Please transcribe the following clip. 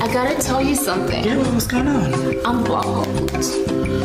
I gotta tell you something. Yeah, what's going on? I'm blocked.